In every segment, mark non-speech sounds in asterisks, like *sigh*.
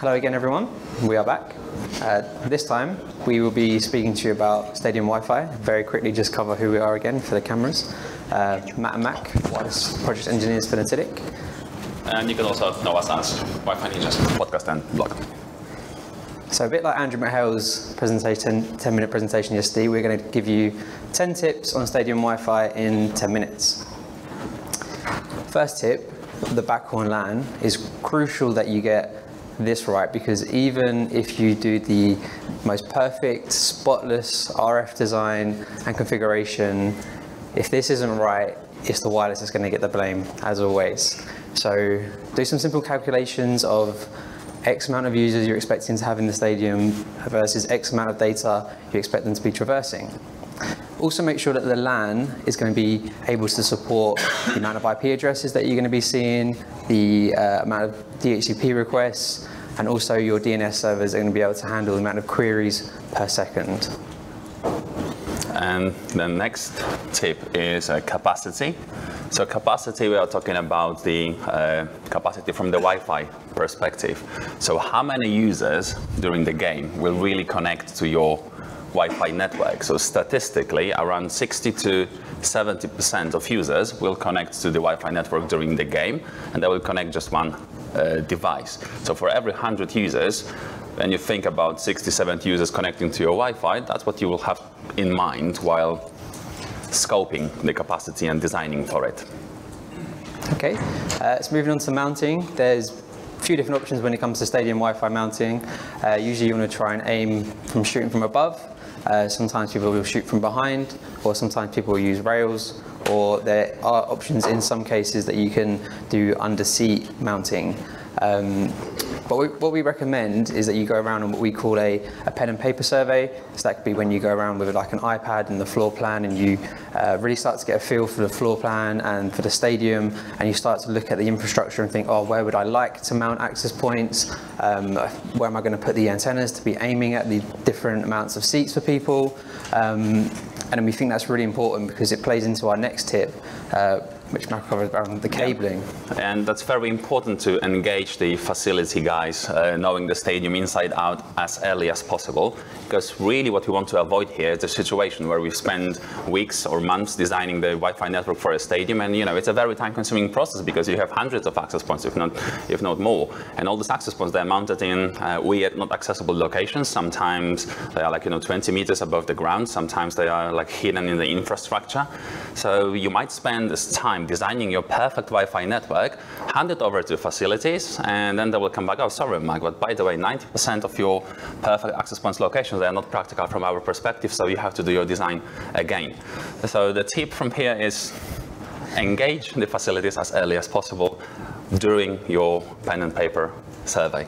Hello again, everyone. We are back. Uh, this time, we will be speaking to you about Stadium Wi-Fi. Very quickly, just cover who we are again for the cameras. Uh, Matt and Mac, wireless project engineers for Natilik. And you can also know us as Wi-Fi Ninjas podcast and blog. So a bit like Andrew McHale's presentation, 10-minute presentation yesterday, we're going to give you 10 tips on Stadium Wi-Fi in 10 minutes. First tip, the backhorn LAN is crucial that you get this right because even if you do the most perfect, spotless RF design and configuration, if this isn't right, it's the wireless that's going to get the blame, as always. So do some simple calculations of X amount of users you're expecting to have in the stadium versus X amount of data you expect them to be traversing. Also make sure that the LAN is going to be able to support the amount of IP addresses that you're going to be seeing, the uh, amount of DHCP requests, and also your DNS servers are going to be able to handle the amount of queries per second. And the next tip is uh, capacity. So capacity, we are talking about the uh, capacity from the Wi-Fi perspective. So how many users during the game will really connect to your Wi-Fi network. So statistically, around 60 to 70% of users will connect to the Wi-Fi network during the game, and they will connect just one uh, device. So for every 100 users, when you think about 60, 70 users connecting to your Wi-Fi, that's what you will have in mind while scoping the capacity and designing for it. Okay, uh, so moving on to mounting, there's a few different options when it comes to stadium Wi-Fi mounting. Uh, usually you want to try and aim from shooting from above, uh, sometimes people will shoot from behind, or sometimes people will use rails, or there are options in some cases that you can do under seat mounting. Um, but we, what we recommend is that you go around on what we call a, a, pen and paper survey. So that could be when you go around with like an iPad and the floor plan and you uh, really start to get a feel for the floor plan and for the stadium and you start to look at the infrastructure and think, oh, where would I like to mount access points? Um, where am I going to put the antennas to be aiming at the different amounts of seats for people? Um, and we think that's really important because it plays into our next tip, uh, which Mac covered around the cabling. Yeah. And that's very important to engage the facility guys, uh, knowing the stadium inside out as early as possible. Because really what we want to avoid here is a situation where we spend weeks or months designing the Wi-Fi network for a stadium and you know it's a very time consuming process because you have hundreds of access points if not if not more. And all these access points they're mounted in uh, weird not accessible locations. Sometimes they are like you know 20 meters above the ground, sometimes they are like hidden in the infrastructure. So you might spend this time time designing your perfect Wi-Fi network, hand it over to facilities, and then they will come back, oh, sorry, Mike, but by the way, 90% of your perfect access points locations, they are not practical from our perspective, so you have to do your design again. So the tip from here is engage the facilities as early as possible during your pen and paper survey.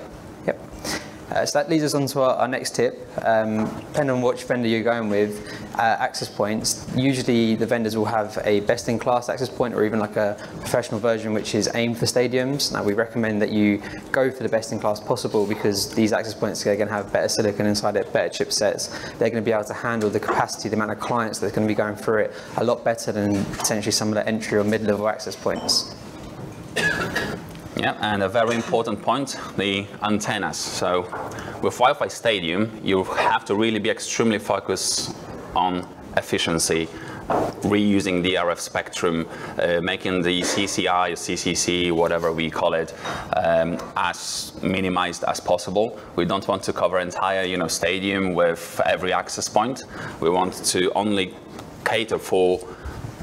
Uh, so that leads us on to our, our next tip. Um, depending on which vendor you're going with, uh, access points, usually the vendors will have a best-in-class access point or even like a professional version which is aimed for stadiums. Now we recommend that you go for the best-in-class possible because these access points are going to have better silicon inside it, better chipsets. They're going to be able to handle the capacity, the amount of clients that are going to be going through it a lot better than potentially some of the entry or mid-level access points. Yeah, and a very important point, the antennas. So with Wi-Fi Stadium, you have to really be extremely focused on efficiency, reusing the RF spectrum, uh, making the CCI or CCC, whatever we call it, um, as minimized as possible. We don't want to cover entire, you know, stadium with every access point. We want to only cater for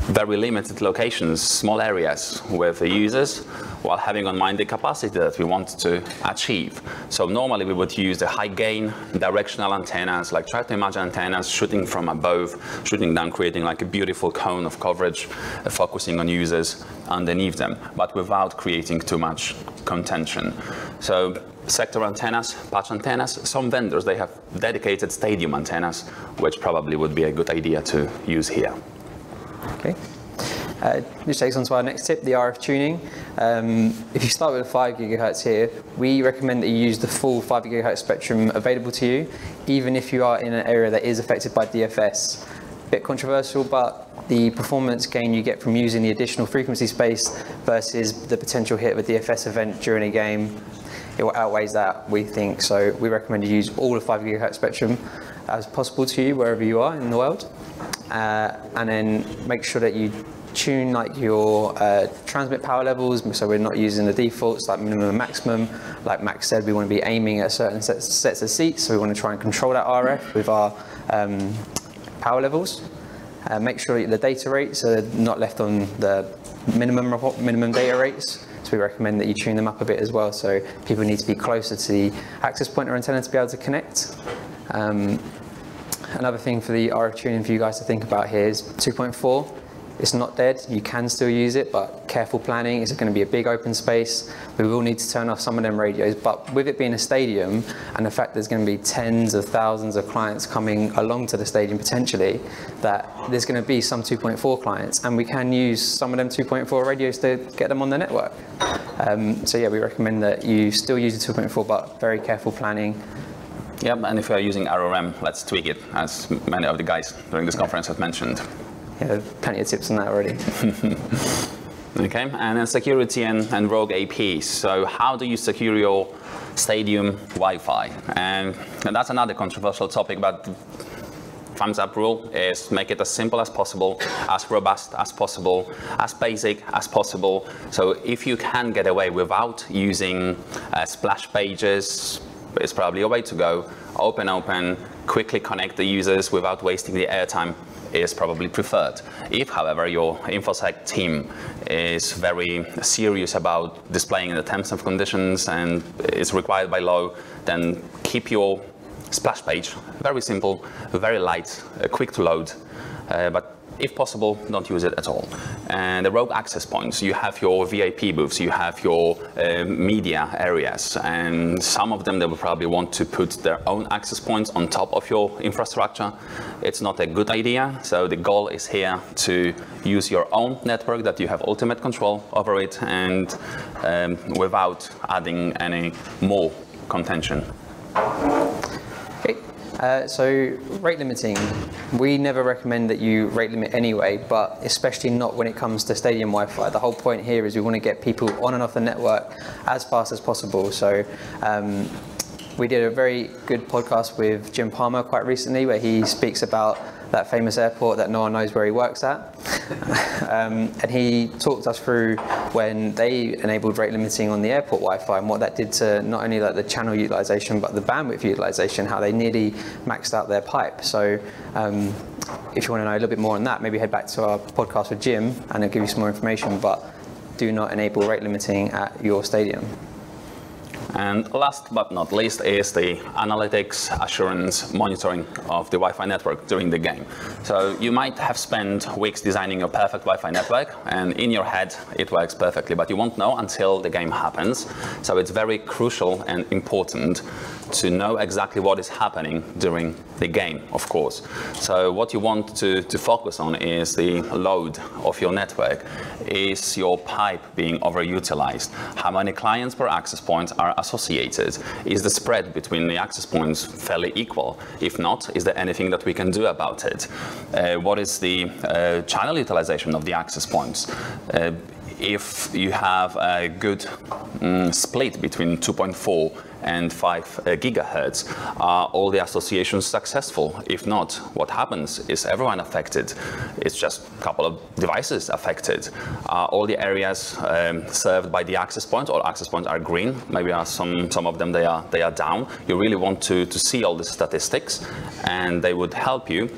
very limited locations, small areas with the users while having on mind the capacity that we want to achieve. So normally we would use the high gain directional antennas, like try to imagine antennas shooting from above, shooting down, creating like a beautiful cone of coverage, uh, focusing on users underneath them, but without creating too much contention. So sector antennas, patch antennas, some vendors, they have dedicated stadium antennas, which probably would be a good idea to use here. Okay. Uh, which takes on to our next tip, the RF tuning. Um, if you start with 5 gigahertz here, we recommend that you use the full 5 gigahertz spectrum available to you, even if you are in an area that is affected by DFS. A Bit controversial, but the performance gain you get from using the additional frequency space versus the potential hit of a DFS event during a game it outweighs that, we think. So we recommend you use all of 5 gigahertz spectrum as possible to you wherever you are in the world. Uh, and then make sure that you tune like your uh, transmit power levels so we're not using the defaults like minimum and maximum. Like Mac said we want to be aiming at certain sets, sets of seats so we want to try and control that rf with our um, power levels. Uh, make sure the data rates are not left on the minimum minimum data rates. So we recommend that you tune them up a bit as well so people need to be closer to the access point or antenna to be able to connect. Um, Another thing for the RF tuning for you guys to think about here is 2.4. It's not dead, you can still use it, but careful planning. Is it going to be a big open space? We will need to turn off some of them radios, but with it being a stadium and the fact there's going to be tens of thousands of clients coming along to the stadium potentially, that there's going to be some 2.4 clients and we can use some of them 2.4 radios to get them on the network. Um, so yeah, we recommend that you still use the 2.4, but very careful planning Yep, and if you are using RRM, let's tweak it, as many of the guys during this conference have mentioned. Yeah, plenty of tips on that already. *laughs* okay, and then security and, and rogue APs. So how do you secure your stadium Wi-Fi? And, and that's another controversial topic, but thumbs up rule is make it as simple as possible, as robust as possible, as basic as possible. So if you can get away without using uh, splash pages, is probably a way to go. Open, open, quickly connect the users without wasting the airtime is probably preferred. If, however, your InfoSec team is very serious about displaying the terms and conditions and is required by law, then keep your splash page very simple, very light, uh, quick to load, uh, but if possible, don't use it at all. And the rogue access points, you have your VIP booths, you have your uh, media areas, and some of them they will probably want to put their own access points on top of your infrastructure. It's not a good idea, so the goal is here to use your own network that you have ultimate control over it and um, without adding any more contention. Uh, so rate limiting, we never recommend that you rate limit anyway, but especially not when it comes to stadium Wi-Fi. The whole point here is we want to get people on and off the network as fast as possible. So um, we did a very good podcast with Jim Palmer quite recently where he speaks about that famous airport that no one knows where he works at. *laughs* um, and he talked us through when they enabled rate limiting on the airport Wi-Fi and what that did to not only like the channel utilization but the bandwidth utilization, how they nearly maxed out their pipe. So um, if you want to know a little bit more on that, maybe head back to our podcast with Jim and I'll give you some more information. But do not enable rate limiting at your stadium. And last but not least is the analytics assurance monitoring of the Wi-Fi network during the game. So you might have spent weeks designing your perfect Wi-Fi network and in your head it works perfectly, but you won't know until the game happens. So it's very crucial and important to know exactly what is happening during the game, of course. So what you want to, to focus on is the load of your network. Is your pipe being overutilized? How many clients per access point are associated? Is the spread between the access points fairly equal? If not, is there anything that we can do about it? Uh, what is the uh, channel utilization of the access points? Uh, if you have a good mm, split between 2.4 and 5 uh, gigahertz, are all the associations successful? If not, what happens? Is everyone affected? It's just a couple of devices affected. Are all the areas um, served by the access point? All access points are green. Maybe are some, some of them they are, they are down. You really want to, to see all the statistics and they would help you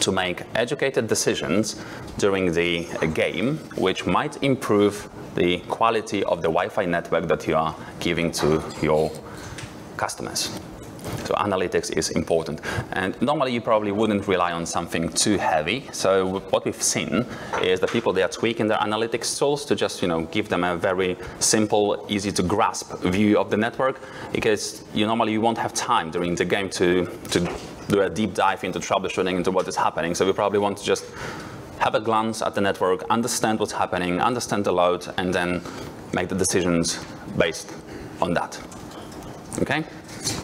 to make educated decisions during the game, which might improve the quality of the Wi-Fi network that you are giving to your customers. So analytics is important. And normally you probably wouldn't rely on something too heavy. So what we've seen is that people, they are tweaking their analytics tools to just, you know, give them a very simple, easy to grasp view of the network because you normally you won't have time during the game to, to do a deep dive into troubleshooting into what is happening. So we probably want to just have a glance at the network, understand what's happening, understand the load, and then make the decisions based on that. Okay?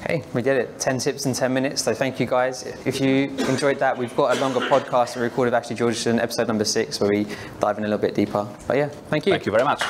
Hey, we did it. 10 tips in 10 minutes. So thank you guys. If you enjoyed that, we've got a longer podcast we recorded with Ashley Georgeson, episode number six, where we dive in a little bit deeper. But yeah, thank you. Thank you very much.